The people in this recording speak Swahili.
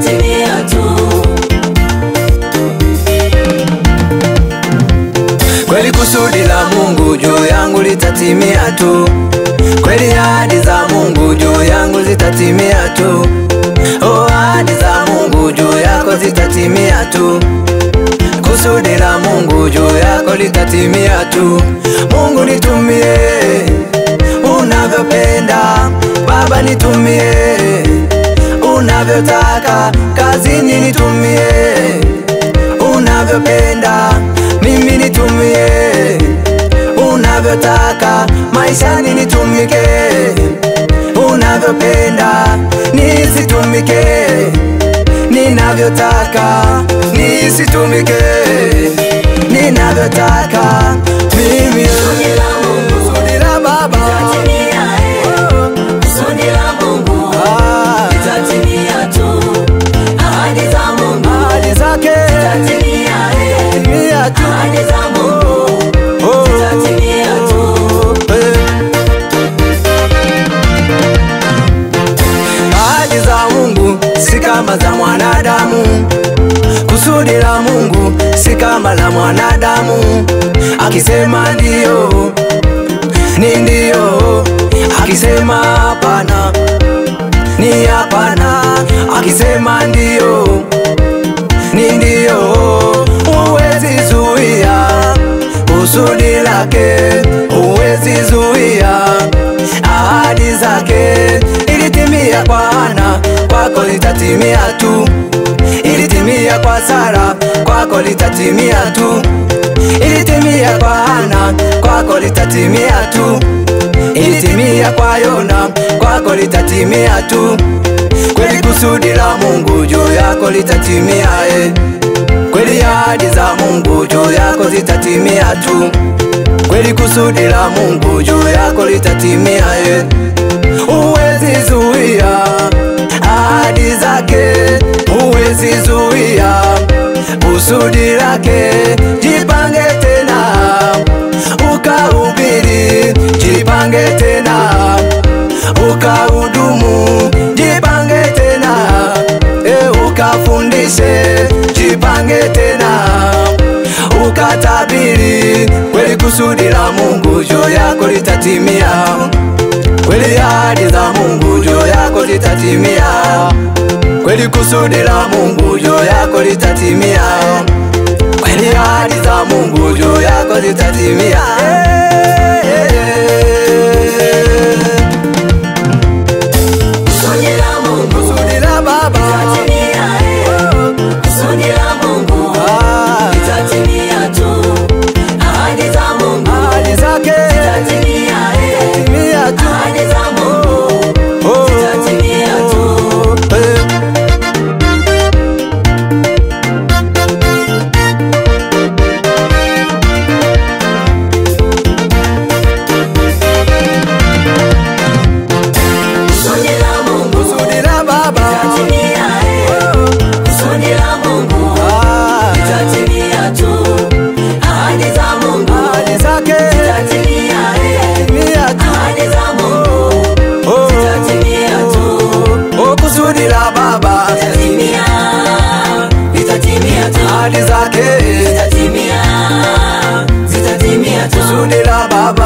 zitatimia tu. Kweli kusudi la Mungu juu yangu litatimia tu. Kweli ahadi za Mungu juu yangu zitatimia tu. Oh, ahadi za Mungu juu yako zitatimia tu. Kusudi la Mungu juu yako litatimia tu. Mungu nitumie unavyopenda, Baba nitumie unavyotaka, kazini nitumie. Unavyopenda, mimi nitumie. Unavyotaka, maishani nitumike. Unavyopenda, nisitumike. Ninavyotaka, nisitumike. Ninavyotaka mimi. Kama za mwanadamu, kusudi la Mungu si kama la mwanadamu. Akisema ndio ni ndio, akisema hapana ni hapana, akisema ndio ni ndio. Litatimia tu. Ilitimia kwa Sara, kwako litatimia tu. Ilitimia kwa Hana, kwako litatimia tu. Ilitimia kwa Yona, kwako litatimia tu. Kweli kusudi la Mungu juu yako litatimia eh. Kweli ahadi za Mungu juu yako zitatimia tu. Kweli kusudi la Mungu juu yako litatimia eh. Huwezi zuia ahadi zake, huwezi zuia kusudi lake. Jipange tena ukahubiri, jipange tena ukahudumu, jipange tena e, ukafundishe, jipange tena ukatabiri. Kweli kusudi la Mungu juu yako litatimia, kweli ahadi za Mungu juu yako zitatimia, kweli kusudi la Mungu juu yako litatimia, kweli ahadi za Mungu juu yako zitatimia. do de la baba.